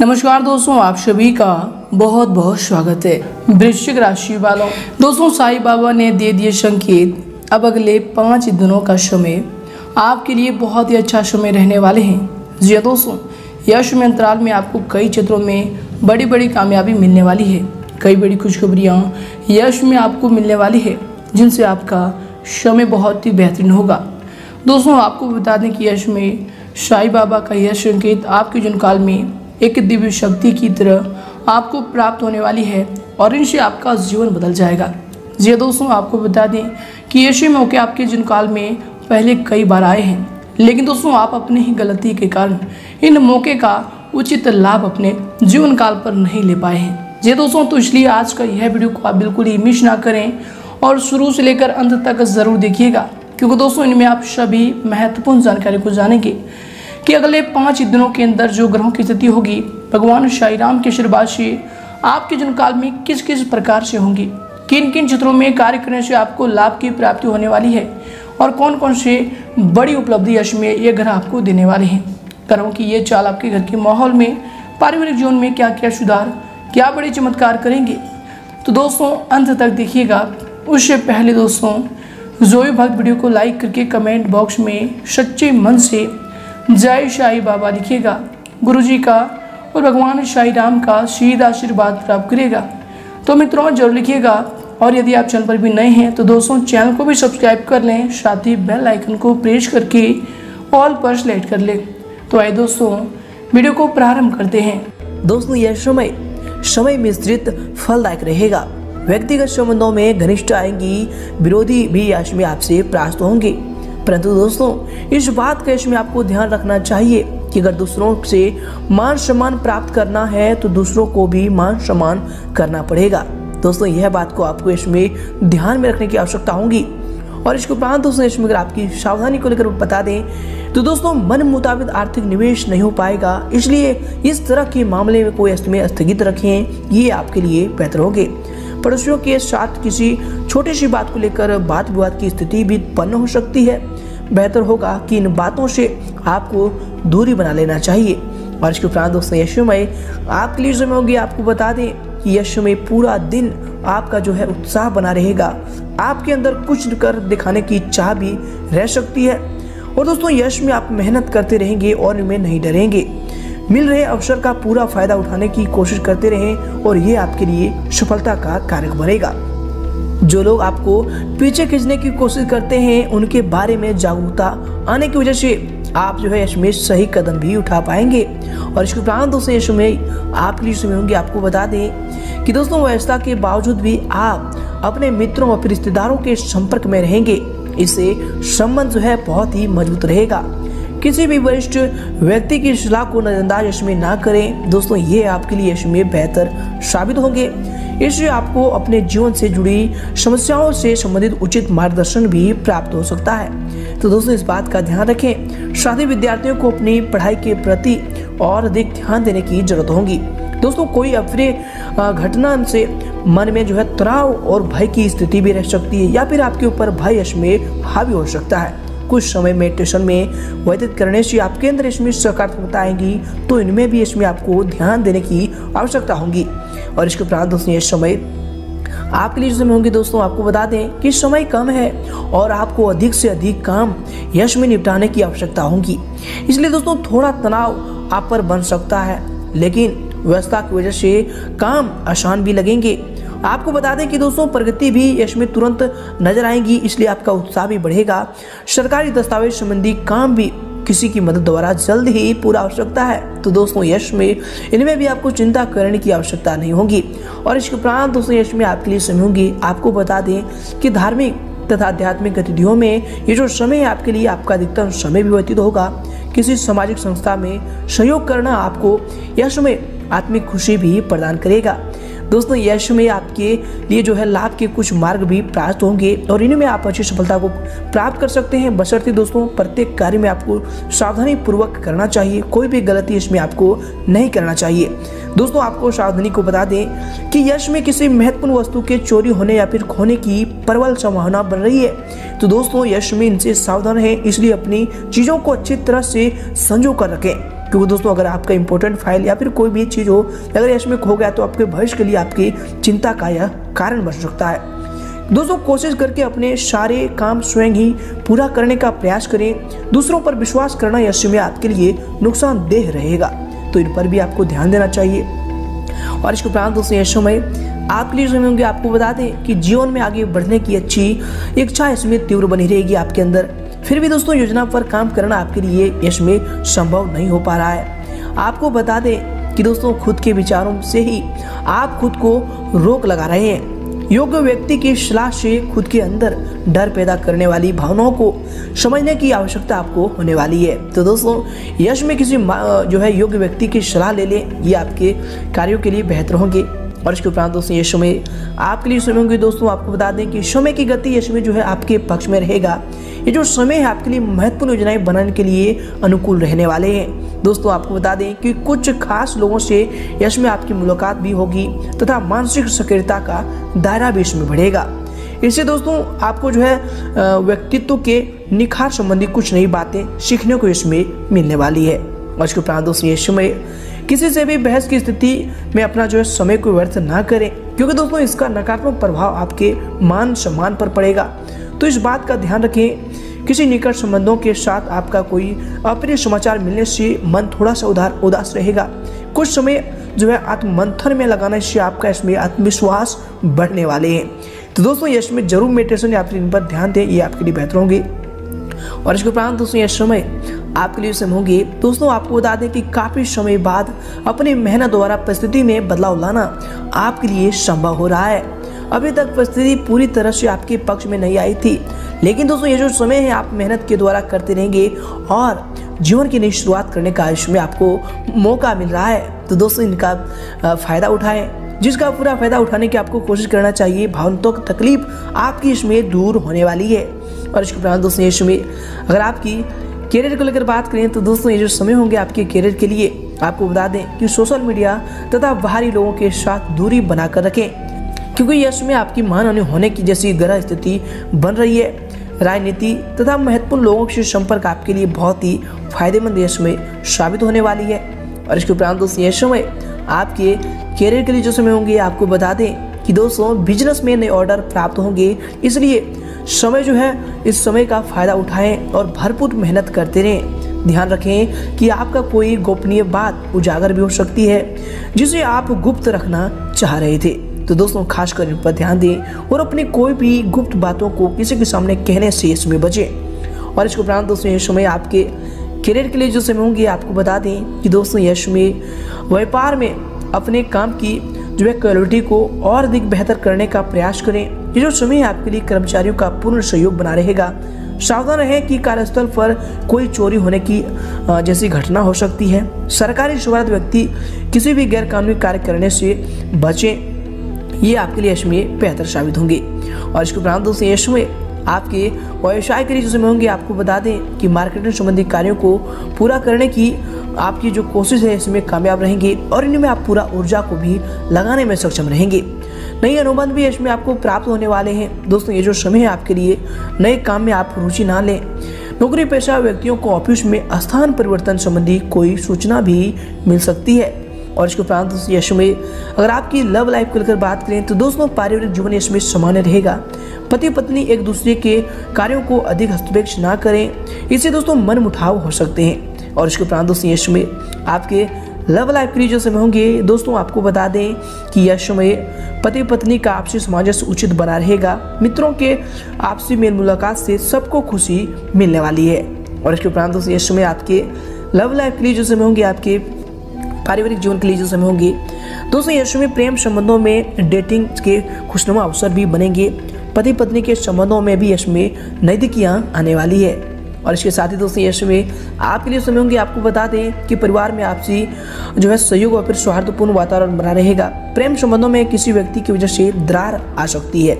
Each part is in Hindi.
नमस्कार दोस्तों, आप सभी का बहुत बहुत स्वागत है। वृश्चिक राशि वालों, दोस्तों, साईं बाबा ने दे दिए संकेत। अब अगले पाँच दिनों का समय आपके लिए बहुत ही अच्छा समय रहने वाले हैं। जी हाँ दोस्तों, यश में अंतराल में आपको कई क्षेत्रों में बड़ी बड़ी कामयाबी मिलने वाली है। कई बड़ी खुशखबरियाँ यश में आपको मिलने वाली है, जिनसे आपका समय बहुत ही बेहतरीन होगा। दोस्तों, आपको बता दें कि यश में साईं बाबा का यह संकेत आपके जनकाल में एक दिव्य शक्ति की तरह आपको प्राप्त होने वाली है और इनसे आपका जीवन बदल जाएगा। जी हाँ दोस्तों, आपको बता दें कि ऐसे मौके आपके जनकाल में पहले कई बार आए हैं। लेकिन दोस्तों, आप अपनी ही गलती के कारण इन मौके का उचित लाभ अपने जीवन काल पर नहीं ले पाए हैं। जी हाँ दोस्तों तो इसलिए आज का यह वीडियो को आप बिल्कुल ही मिस ना करें और शुरू से लेकर अंत तक ज़रूर देखिएगा। क्योंकि दोस्तों, इनमें आप सभी महत्वपूर्ण जानकारी को जानेंगे। कि अगले पाँच दिनों के अंदर जो ग्रहों की स्थिति होगी, भगवान शाही राम के आशीर्वाद से आपके जनकाल में किस किस प्रकार से होंगी? किन किन क्षेत्रों में कार्य करने से आपको लाभ की प्राप्ति होने वाली है? और कौन कौन से बड़ी उपलब्धि यश में ये ग्रह आपको देने वाले हैं? ग्रहों की ये चाल आपके घर के माहौल में, पारिवारिक जीवन में क्या क्या सुधार, क्या बड़े चमत्कार करेंगे? तो दोस्तों, अंत तक देखिएगा। उससे पहले दोस्तों जो भी भक्त वीडियो को लाइक करके कमेंट बॉक्स में सच्चे मन से जय शाही बाबा लिखिएगा गुरु जी का और भगवान शाही राम का सीधा आशीर्वाद प्राप्त करेगा। तो मित्रों, ज़रूर लिखिएगा। और यदि आप चैनल पर भी नए हैं तो दोस्तों, चैनल को भी सब्सक्राइब कर लें, साथ ही बेल आइकन को प्रेस करके ऑल पर सेलेक्ट कर लें। तो आइए दोस्तों, वीडियो को प्रारंभ करते हैं। दोस्तों, यह समय समय मिश्रित फलदायक रहेगा। व्यक्तिगत संबंधों में घनिष्ठ आएँगी, विरोधी भी यश में आपसे प्राप्त होंगे। परंतु दोस्तों, इस बात का इसमें आपको ध्यान रखना चाहिए कि अगर दूसरों से मान सम्मान प्राप्त करना है तो दूसरों को भी मान सम्मान करना पड़ेगा। दोस्तों, यह बात को आपको इसमें ध्यान में रखने की आवश्यकता होगी। और इसके उपरांत दोस्तों, इसमें अगर आपकी सावधानी को लेकर बता दें तो दोस्तों, मन मुताबिक आर्थिक निवेश नहीं हो पाएगा। इसलिए इस तरह के मामले में कोई में स्थगित रखें, ये आपके लिए बेहतर होंगे। पड़ोसियों के साथ किसी छोटी सी बात को लेकर बात विवाद की स्थिति भी उत्पन्न हो सकती है। बेहतर होगा कि इन बातों से आपको दूरी बना लेना चाहिए। और इसके उपरांत दोस्तों यशु में आपके लिए समय होगी। आपको बता दें कि यशु में पूरा दिन आपका जो है उत्साह बना रहेगा। आपके अंदर कुछ कर दिखाने की इच्छा भी रह सकती है। और दोस्तों, यश में आप मेहनत करते रहेंगे और इनमें नहीं डरेंगे। मिल रहे अवसर का पूरा फ़ायदा उठाने की कोशिश करते रहें और ये आपके लिए सफलता का कारक बनेगा। जो लोग आपको पीछे खींचने की कोशिश करते हैं, उनके बारे में जागरूकता आने की वजह से आप जो है इसमें सही कदम भी उठा पाएँगे। और इसके उपरांत दोस्तों यश में आपके लिए समय होंगे। आपको बता दें कि दोस्तों व्यवस्था के बावजूद भी आप अपने मित्रों और रिश्तेदारों के संपर्क में रहेंगे। इससे संबंध जो है बहुत ही मज़बूत रहेगा। किसी भी वरिष्ठ व्यक्ति की सलाह को नजरअंदाज इसमें ना करें। दोस्तों, ये आपके लिए इसमें बेहतर साबित होंगे। इससे आपको अपने जीवन से जुड़ी समस्याओं से संबंधित उचित मार्गदर्शन भी प्राप्त हो सकता है। तो दोस्तों, इस बात का ध्यान रखें। ही विद्यार्थियों को अपनी पढ़ाई के प्रति और अधिक ध्यान देने की ज़रूरत होगी। दोस्तों, कोई अप्रिय घटना से मन में जो है तनाव और भय की स्थिति भी रह सकती है या फिर आपके ऊपर भय इसमें हावी हो सकता है। कुछ समय मेडिटेशन में व्यतीत करने से आपके अंदर इसमें सकारात्मकता आएगी तो इनमें भी इसमें आपको ध्यान देने की आवश्यकता होगी। और इसके उपरांत दोस्तों, ये समय आपके लिए जो समय होंगे दोस्तों, आपको बता दें कि समय कम है और आपको अधिक से अधिक काम यश में निपटाने की आवश्यकता होगी। इसलिए दोस्तों, थोड़ा तनाव आप पर बन सकता है, लेकिन व्यवस्था की वजह से काम आसान भी लगेंगे। आपको बता दें कि दोस्तों, प्रगति भी यश में तुरंत नज़र आएँगी, इसलिए आपका उत्साह भी बढ़ेगा। सरकारी दस्तावेज़ संबंधी काम भी किसी की मदद द्वारा जल्द ही पूरा हो सकता है। तो दोस्तों, यश में, इनमें भी आपको चिंता करने की आवश्यकता नहीं होगी। और इसके उपरांत दोस्तों, यश में आपके लिए समय होंगी। आपको बता दें कि धार्मिक तथा आध्यात्मिक गतिविधियों में ये जो समय है, आपके लिए आपका अधिकतम समय भी व्यतीत होगा। किसी सामाजिक संस्था में सहयोग करना आपको यश में आत्मिक खुशी भी प्रदान करेगा। दोस्तों यश में आपके लिए जो है लाभ के कुछ मार्ग भी प्राप्त होंगे और इनमें आप अच्छी सफलता को प्राप्त कर सकते हैं। बशर्ते दोस्तों, प्रत्येक कार्य में आपको सावधानी पूर्वक करना चाहिए। कोई भी गलती इसमें आपको नहीं करना चाहिए। दोस्तों, आपको सावधानी को बता दें कि यश में किसी महत्वपूर्ण वस्तु के चोरी होने या फिर खोने की प्रबल संभावना बन रही है। तो दोस्तों, यश में इनसे सावधान है इसलिए अपनी चीज़ों को अच्छी तरह से संजो कर रखें। क्योंकि दोस्तों, अगर आपका इंपॉर्टेंट फ़ाइल या फिर कोई भी चीज़ हो, अगर यश में खो गया तो आपके भविष्य के लिए आपकी चिंता का यह कारण बन सकता है। दोस्तों, कोशिश करके अपने सारे काम स्वयं ही पूरा करने का प्रयास करें। दूसरों पर विश्वास करना यश में आपके लिए नुकसानदेह रहेगा। तो इन पर भी आपको ध्यान देना चाहिए। और इसके उपरांत दोस्तों यश में आपके लिए समय होंगे। आपको बता दें कि जीवन में आगे बढ़ने की अच्छी इच्छा इसमें तीव्र बनी रहेगी आपके अंदर। फिर भी दोस्तों योजना पर काम करना आपके लिए यश में संभव नहीं हो पा रहा है। आपको बता दें कि दोस्तों खुद के विचारों से ही आप खुद को रोक लगा रहे हैं। योग्य व्यक्ति की सलाह से खुद के अंदर डर पैदा करने वाली भावनाओं को समझने की आवश्यकता आपको होने वाली है। तो दोस्तों, यश में किसी जो है योग्य व्यक्ति की सलाह ले लें, ये आपके कार्यों के लिए बेहतर होंगे। और इसके उपरांत दोस्तों ये समय आपके लिए समय होंगे दोस्तों, आपको बता दें कि समय की गति ये समय जो है, आपके पक्ष में रहेगा। ये जो समय है, आपके लिए महत्वपूर्ण योजनाएँ बनाने के लिए अनुकूल रहने वाले हैं। दोस्तों, आपको बता दें कि कुछ खास लोगों से यश में आपकी मुलाकात भी होगी तथा मानसिक सक्रियता का दायरा भी इसमें बढ़ेगा। इससे दोस्तों, आपको जो है व्यक्तित्व के निखार संबंधी कुछ नई बातें सीखने को इसमें मिलने वाली है। और इसके उपरांत दोस्तों ये समय किसी से भी बहस की स्थिति में अपना जो है समय को व्यर्थ ना करें, क्योंकि दोस्तों इसका नकारात्मक प्रभाव आपके मान सम्मान पर पड़ेगा। तो इस बात का ध्यान रखें, किसी निकट संबंधों के साथ आपका कोई अप्रिय समाचार मिलने से मन थोड़ा सा उधार, उदास रहेगा। कुछ समय जो है आत्मंथन में लगाने से आपका इसमें आत्मविश्वास बढ़ने वाले हैं। तो दोस्तों इसमें ज़रूर मेडिटेशन या फिर इन पर ध्यान दें, ये आपके लिए बेहतर होंगे। और इसके उपरांत दोस्तों, यह समय आपके लिए समय होंगे। दोस्तों, आपको बता दें कि काफ़ी समय बाद अपनी मेहनत द्वारा परिस्थिति में बदलाव लाना आपके लिए संभव हो रहा है। अभी तक परिस्थिति पूरी तरह से आपके पक्ष में नहीं आई थी, लेकिन दोस्तों, ये जो समय है, आप मेहनत के द्वारा करते रहेंगे और जीवन की नई शुरुआत करने का इसमें आपको मौका मिल रहा है। तो दोस्तों, इनका फ़ायदा उठाएँ। जिसका पूरा फ़ायदा उठाने की आपको कोशिश करना चाहिए, भावनात्मक तकलीफ़ आपकी इसमें दूर होने वाली है। और इसके उपरांत दोस्तों ये इसमें अगर आपकी करियर को लेकर बात करें तो दोस्तों ये जो समय होंगे आपके करियर के लिए, आपको बता दें कि सोशल मीडिया तथा बाहरी लोगों के साथ दूरी बनाकर रखें। क्योंकि यश में आपकी मान होने की जैसी ग्रह स्थिति बन रही है। राजनीति तथा महत्वपूर्ण लोगों से संपर्क आपके लिए बहुत ही फ़ायदेमंद यश में साबित होने वाली है। और इसके उपरांत दोस्तों यह समय आपके करियर के लिए जो समय होंगे, आपको बता दें कि दोस्तों बिज़नेस में नए ऑर्डर प्राप्त होंगे। इसलिए समय जो है, इस समय का फ़ायदा उठाएँ और भरपूर मेहनत करते रहें। ध्यान रखें कि आपका कोई गोपनीय बात उजागर भी हो सकती है, जिसे आप गुप्त रखना चाह रहे थे। तो दोस्तों, खासकर इन पर ध्यान दें और अपनी कोई भी गुप्त बातों को किसी के सामने कहने से इसमें बचें। और इसके उपरांत दोस्तों ये समय आपके करियर के लिए जो समय होंगे, आपको बता दें कि दोस्तों यश में व्यापार में अपने काम की जो है क्वालिटी को और अधिक बेहतर करने का प्रयास करें। ये जो समय आपके लिए कर्मचारियों का पूर्ण सहयोग बना रहेगा। सावधान रहें कि कार्यस्थल पर कोई चोरी होने की जैसी घटना हो सकती है। सरकारी शुरुआत व्यक्ति किसी भी गैर कानूनी कार्य करने से बचें। ये आपके लिए इसमें बेहतर साबित होंगे। और इसके उपरांत दोस्तों इसमें आपके व्यवसाय के लिए जो समय होंगे, आपको बता दें कि मार्केटिंग संबंधी कार्यों को पूरा करने की आपकी जो कोशिश है, इसमें कामयाब रहेंगे और इनमें आप पूरा ऊर्जा को भी लगाने में सक्षम रहेंगे। नए अनुबंध भी इसमें आपको प्राप्त होने वाले हैं। दोस्तों, ये जो समय है आपके लिए, नए काम में आप रुचि ना लें। नौकरी पेशा व्यक्तियों को ऑफ़िस में स्थान परिवर्तन संबंधी कोई सूचना भी मिल सकती है। और इसके उपरांत यश में अगर आपकी लव लाइफ को लेकर बात करें तो दोस्तों, पारिवारिक जीवन इसमें सामान्य रहेगा। पति पत्नी एक दूसरे के कार्यों को अधिक हस्तक्षेप ना करें। इससे दोस्तों, मन मुठाव हो सकते हैं। और इसके उपरांत दोस्तों, यश में आपके लव लाइफ के लिए जो समय होंगे, दोस्तों, आपको बता दें कि यश में पति पत्नी का आपसी सामंजस्य उचित बना रहेगा। मित्रों के आपसी मेल मुलाकात से सबको खुशी मिलने वाली है। और इसके उपरांत दोस्तों, यश में आपके लव लाइफ के लिए जो समय होंगे, आपके पारिवारिक जीवन के लिए जो समय होंगे, दोस्तों, यश में प्रेम संबंधों में डेटिंग के खुशनुमा अवसर भी बनेंगे। पति पत्नी के संबंधों में भी यश में नजदीकियाँ आने वाली है। और इसके साथ ही दोस्तों, यश में आपके लिए समय होंगे, आपको बता दें कि परिवार में आपसी जो है सहयोग और फिर सौहार्दपूर्ण वातावरण बना रहेगा। प्रेम संबंधों में किसी व्यक्ति की वजह से दरार आ सकती है।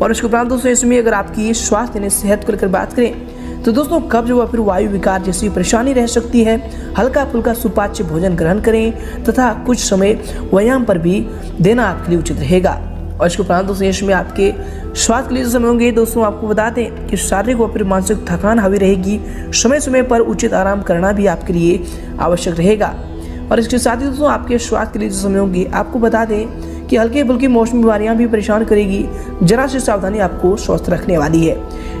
और इसके उपरांत दोस्तों इसमें अगर आपकी स्वास्थ्य यानी सेहत को लेकर बात करें तो दोस्तों, कब्ज व फिर वायु विकार जैसी परेशानी रह सकती है। हल्का फुल्का सुपाच्य भोजन ग्रहण करें तथा कुछ समय व्यायाम पर भी देना आपके लिए उचित रहेगा। और इसके उपरांत दोस्तों यश में आपके स्वास्थ्य के लिए समय होंगे, दोस्तों, आपको बता दें कि शारीरिक और फिर मानसिक थकान हावी रहेगी। समय समय पर उचित आराम करना भी आपके लिए आवश्यक रहेगा। और इसके साथ ही दोस्तों, आपके स्वास्थ्य के लिए समय होंगे, आपको बता दें कि हल्की फुल्की मौसमी बीमारियाँ भी परेशान करेगी। जरा सी सावधानी आपको स्वस्थ रखने वाली है।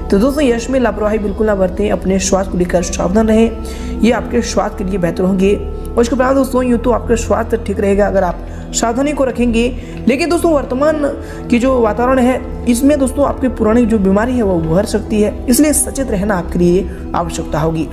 तो दोस्तों, यश में लापरवाही बिल्कुल ना बरतें, अपने स्वास्थ्य को लेकर सावधान रहें। ये आपके स्वास्थ्य के लिए बेहतर होंगे। और इसके बाद दोस्तों, यूँ तो आपका स्वास्थ्य ठीक रहेगा। अगर आप सावधानी को रखेंगे। लेकिन दोस्तों, वर्तमान की जो वातावरण है, इसमें दोस्तों आपकी पुरानी जो बीमारी है, वो उभर सकती है। इसलिए सचेत रहना आपके लिए आवश्यकता होगी।